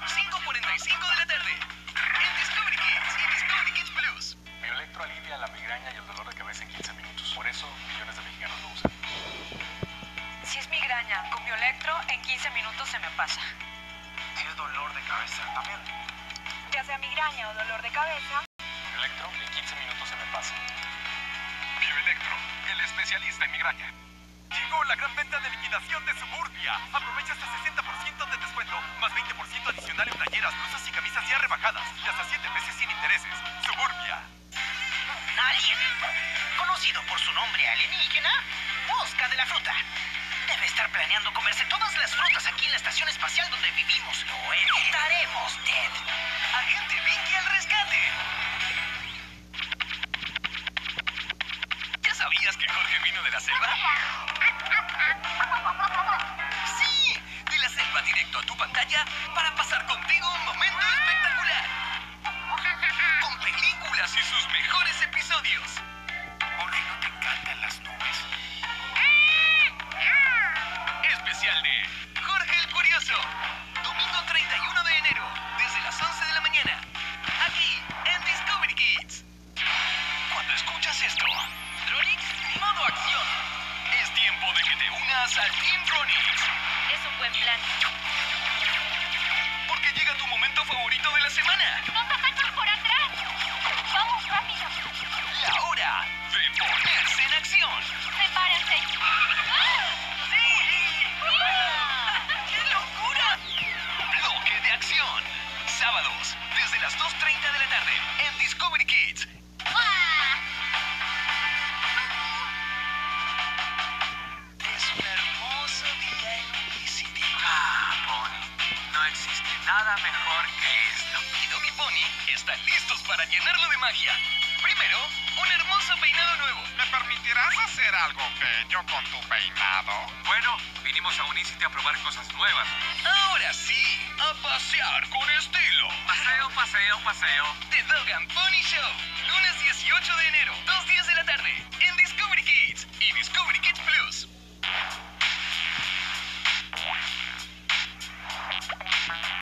5.45 de la tarde. En Discovery Kids y Discovery Kids Plus. Bioelectro alivia la migraña y el dolor de cabeza en 15 minutos. Por eso, millones de mexicanos lo usan. Si es migraña, con Bioelectro en 15 minutos se me pasa. Si es dolor de cabeza, también. Ya sea migraña o dolor de cabeza. Bioelectro en 15 minutos se me pasa. Bioelectro, el especialista en migraña. Llegó la gran venta de liquidación de Suburbia. Aprovecha hasta 60 Suburbia. Alien. Conocido por su nombre alienígena, Mosca de la Fruta. Debe estar planeando comerse todas las frutas aquí en la estación espacial donde vivimos. Lo evitaremos, Ted. Agente Vinky al rescate. ¿Ya sabías que Jorge vino de la selva? Te al Team Dronix. es un buen plan. Porque llega tu momento favorito de la semana. ¡Nos atacan por atrás! ¡Vamos rápido! La hora de ponerse en acción. ¡Prepárense! ¡Qué locura! Bloque de acción. Sábados, desde las 2.30 nada mejor que esto. Y Dog y Pony están listos para llenarlo de magia. Primero, un hermoso peinado nuevo. ¿Me permitirás hacer algo bello con tu peinado? Bueno, vinimos a Unicity a probar cosas nuevas. Ahora sí, a pasear con estilo. Paseo, paseo, paseo. The Dog and Pony Show. Lunes 18 de enero, 2 días de la tarde,